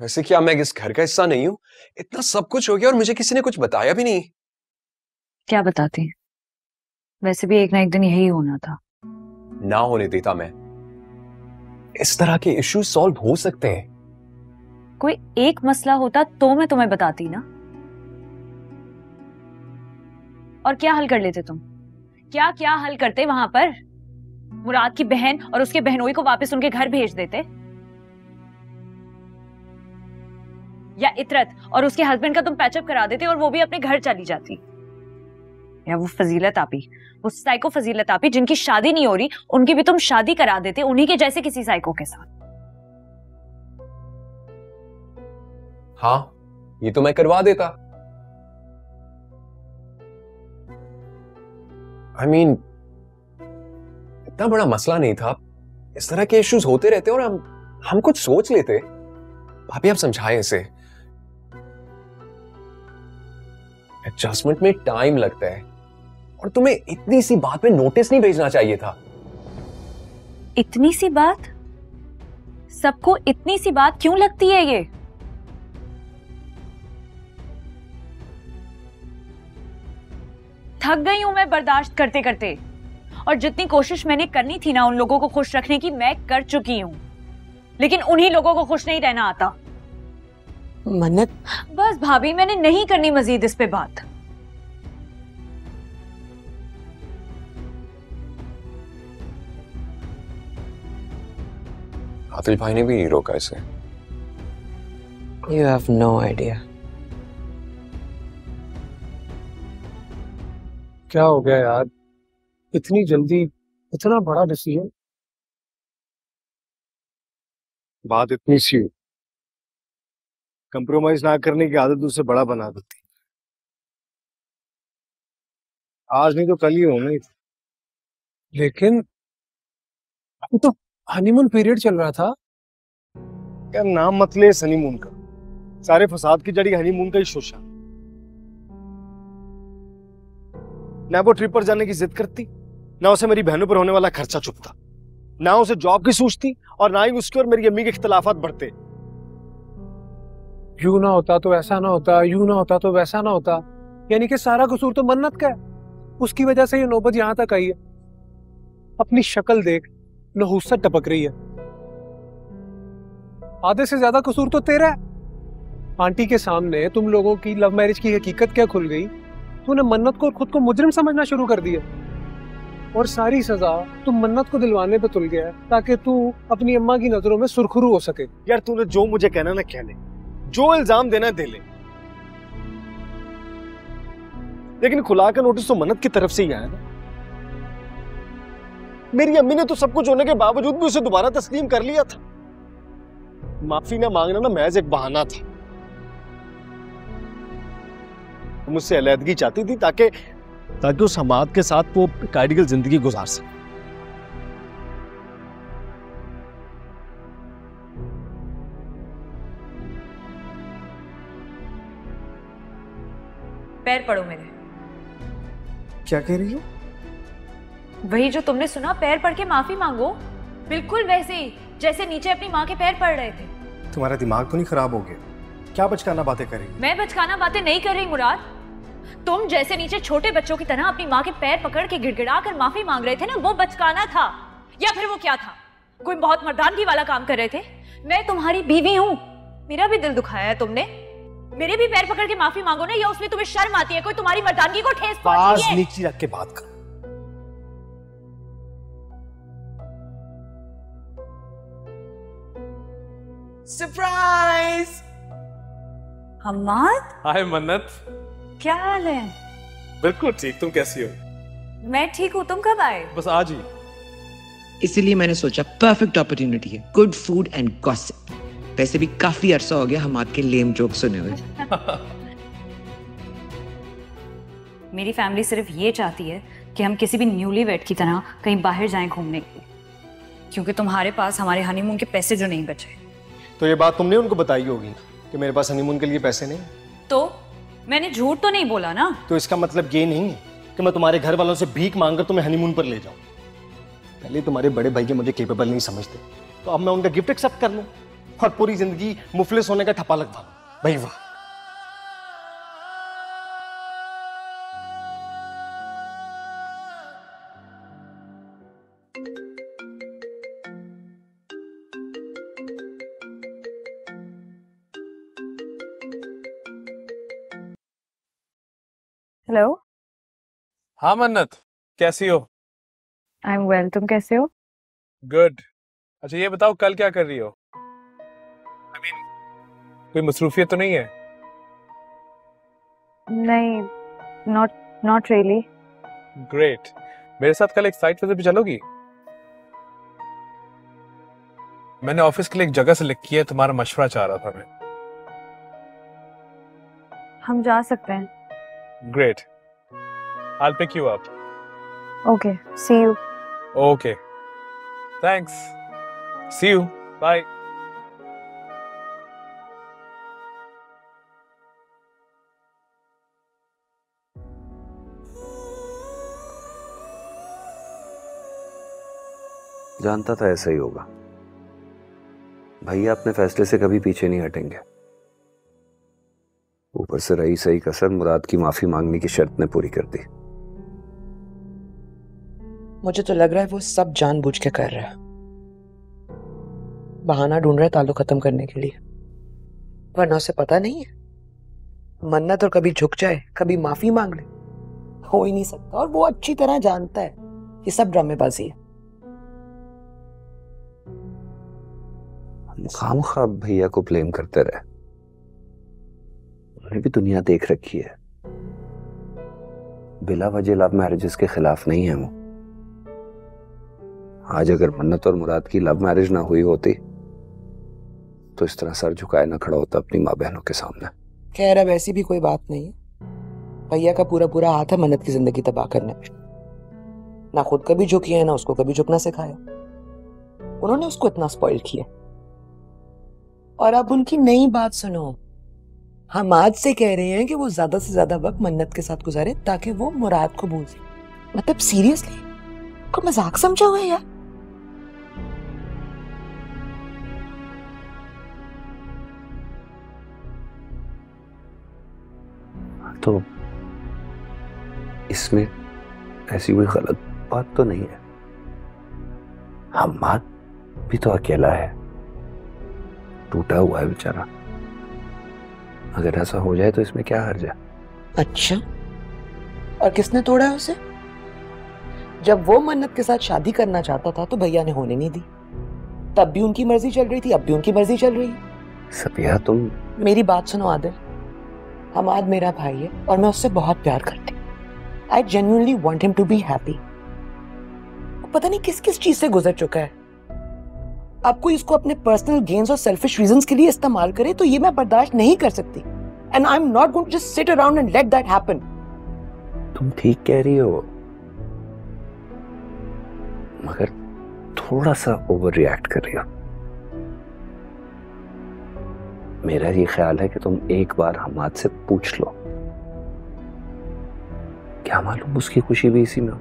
वैसे क्या मैं इस घर का हिस्सा नहीं हूँ? इतना सब कुछ हो गया और मुझे किसी ने कुछ बताया भी नहीं। क्या बताती वैसे भी एक ना एक दिन यही होना था। ना होने देता मैं। इस तरह के इश्यूज़ सॉल्व हो सकते हैं। कोई एक मसला होता तो मैं तुम्हें बताती ना। और क्या हल कर लेते तुम? क्या क्या हल करते वहाँ पर? मुराद की बहन और उसके बहनोई को वापस उनके घर भेज देते? या इतरत और उसके हस्बैंड का तुम पैचअप करा देते और वो भी अपने घर चली जाती। या वो फजीलत आपी वो साइको फजीलत आपी जिनकी शादी नहीं हो रही उनकी भी तुम शादी करा देते उन्हीं के जैसे किसी साइको के साथ। हाँ ये तो मैं करवा देता। आई I मीन mean, इतना बड़ा मसला नहीं था। इस तरह के इश्यूज़ होते रहते और हम हम कुछ सोच लेते। भाभी आप समझाएँ इसे। एडजस्टमेंट में टाइम लगता है। और तुम्हें इतनी सी बात में नोटिस नहीं भेजना चाहिए था। इतनी सी बात? सबको इतनी सी बात क्यों लगती है ये? थक गई हूँ मैं बर्दाश्त करते करते। और जितनी कोशिश मैंने करनी थी ना उन लोगों को खुश रखने की मैं कर चुकी हूँ। लेकिन उन्हीं लोगों को खुश नहीं रहना आता। मन्नत। बस भाभी मैंने नहीं करनी मजीद इस पे बात। आदिल भाई ने भी नहीं रोका इसे। यू हैव नो आइडिया क्या हो गया यार? इतनी जल्दी इतना बड़ा डिसीज़न बात इतनी सी कंप्रोमाइज ना करने की आदत उसे बड़ा बना देती। आज नहीं तो कल ही होना ही लेकिन तो हनीमून पीरियड चल रहा था। क्या नाम मत ले हनीमून का। सारे फसाद की जड़ी हनीमून का ही शोशा ना वो ट्रिप पर जाने की जिद करती ना उसे मेरी बहनों पर होने वाला खर्चा चुपता ना उसे जॉब की सूझती और ना ही उसके और मेरी अम्मी के इख्तलाफात बढ़ते। यू ना होता तो ऐसा ना होता यू ना होता तो वैसा ना होता। यानी कि सारा कसूर तो मन्नत का है। उसकी वजह से ये नौबत यहाँ तक आई है। अपनी शक्ल देख नहुसत टपक रही है। आधे से ज़्यादा कसूर तो तेरा है। आंटी के सामने तुम लोगों की लव मैरिज की हकीकत क्या खुल गई? तूने मन्नत को खुद को मुजरिम समझना शुरू कर दिया। और सारी सजा तुम मन्नत को दिलवाने पे तुल गया ताकि तू अपनी अम्मा की नज़रों में सुरखरू हो सके। यार, तूने जो मुझे कहना ना कह ले जो इल्ज़ाम देना दे ले। लेकिन खुला का नोटिस तो मन्नत की तरफ़ से ही आया ना। मेरी अम्मी ने तो सब कुछ होने के बावजूद भी उसे दोबारा तस्लीम कर लिया था। माफ़ी ना मांगना ना महज एक बहाना था। मुझसे अलहदगी चाहती थी ताकि ताकि उस हमाद के साथ वो आइडियल ज़िंदगी गुजार सके। पैर पड़ो मेरे। क्या कह रही हो? वही जो तुमने सुना पैर पड़ के माफ़ी मांगो। बिल्कुल वैसे ही जैसे नीचे अपनी माँ के पैर पड़ रहे थे। तुम्हारा दिमाग तो नहीं खराब हो गया? क्या बचकाना बातें कर रही मैं बचकाना बातें नहीं कर रही मुराद। तुम जैसे नीचे छोटे बच्चों की तरह अपनी माँ के पैर पकड़ के गिड़गिड़ा कर माफ़ी मांग रहे थे ना वो बचकाना था। या फिर वो क्या था? कोई बहुत मर्दानगी वाला काम कर रहे थे? मैं तुम्हारी बीवी हूँ। मेरा भी दिल दुखाया है तुमने। मेरे भी पैर पकड़ के माफ़ी मांगो ना या उसमें तुम्हें शर्म आती है कोई तुम्हारी मर्दानगी को ठेस पहुँची है? नीचे रख के बात कर। सरप्राइज़ हमाद? हाय मन्नत। क्या हाल है? बिल्कुल ठीक तुम कैसी हो? मैं ठीक हूँ तुम कब आए? बस आज ही। इसीलिए मैंने सोचा परफेक्ट अपॉर्चुनिटी है गुड फ़ूड एंड गॉसिप वैसे भी काफ़ी अरसा हो गया हम आपके लेम जोक सुने हुए। मेरी फैमिली सिर्फ़ ये चाहती है कि हम किसी भी न्यूली वेड की तरह कहीं बाहर जाएँ घूमने। के लिए क्योंकि तुम्हारे पास हमारे हनीमून के पैसे जो नहीं बचे। तो ये बात तुमने उनको बताई होगी कि मेरे पास हनीमून के लिए पैसे नहीं तो? मैंने झूठ तो नहीं बोला ना? तो इसका मतलब ये नहीं है कि मैं तुम्हारे घर वालों से भीख मांगकर तुम्हें हनीमून पर ले जाऊँ। पहले तुम्हारे बड़े भाई के मुझे केपेबल नहीं समझते। तो अब मैं उनका गिफ्ट एक्सेप्ट कर लूँ और पूरी ज़िंदगी मुफलिस होने का ठपा लगवा भाई वाह। हेलो। हाँ मन्नत। कैसी हो? आई एम वेल तुम कैसे हो? गुड अच्छा ये बताओ कल क्या कर रही हो? आई मीन कोई मसरूफियत तो नहीं है? नहीं नॉट नॉट रियली ग्रेट मेरे साथ कल एक साइट विज़िट पे चलोगी? मैंने ऑफ़िस के लिए एक जगह सेलेक्ट की है तुम्हारा मशवरा चाह रहा था मैं। हम जा सकते हैं। Great I'll pick you up. Okay see you Okay. Thanks. See you. Bye. जानता था ऐसा ही होगा भैया अपने फैसले से कभी पीछे नहीं हटेंगे ऊपर से रही सही कसर मुराद की माफ़ी मांगने की शर्त ने पूरी कर दी। मुझे तो लग रहा है वो सब जानबूझ के कर रहा है। बहाना ढूंढ रहा है ताल्लुक खत्म करने के लिए। वरना उसे पता नहीं है। मन्नत और कभी झुक जाए कभी माफ़ी मांग ले हो ही नहीं सकता। और वो अच्छी तरह जानता है ये सब ड्रामेबाजी है। हम खाम खाब भैया को ब्लेम करते रहे। उन्होंने भी दुनिया देख रखी है। बिला वजह लव मैरिजेस के खिलाफ नहीं है वो। आज अगर मन्नत और मुराद की लव मैरिज ना हुई होती तो इस तरह सर झुकाए ना खड़ा होता अपनी माँ बहनों के सामने। खैर, अब ऐसी भी कोई बात नहीं भैया का पूरा पूरा हाथ है मन्नत की ज़िंदगी तबाह करने में ना खुद कभी झुकी है, ना उसको कभी झुकना सिखाया। उन्होंने उसको इतना स्पॉइल किया। और अब उनकी नई बात सुनो। हम आज से कह रहे हैं कि वो ज़्यादा से ज़्यादा वक्त मन्नत के साथ गुजारे ताकि वो मुराद को भूल सके। मतलब सीरियसली को मज़ाक समझा हुआ है यार? तो इसमें ऐसी कोई गलत बात तो नहीं है। हम्माद भी तो अकेला है। टूटा हुआ है बेचारा। अगर ऐसा हो जाए तो इसमें क्या हर्ज है? अच्छा। और किसने तोड़ा है उसे? जब वो मन्नत के साथ शादी करना चाहता था तो भैया ने होने नहीं दी। तब भी उनकी मर्ज़ी चल रही थी अब भी उनकी मर्ज़ी चल रही है। सपिया तुम मेरी बात सुनो आदिल। हमाद मेरा भाई है और मैं उससे बहुत प्यार करती I genuinely want him to be happy पता नहीं किस किस चीज़ से गुजर चुका है। आप कोई इसको अपने पर्सनल गेन्स और सेल्फिश रीजंस के लिए इस्तेमाल करे तो ये मैं बर्दाश्त नहीं कर सकती। And I am not going to just sit around and let that happen तुम ठीक कह रही हो। मगर थोड़ा सा ओवर रिएक्ट कर रही हो। मेरा ये ख्याल है कि तुम एक बार हमाद से पूछ लो। क्या मालूम उसकी खुशी भी इसी में हो?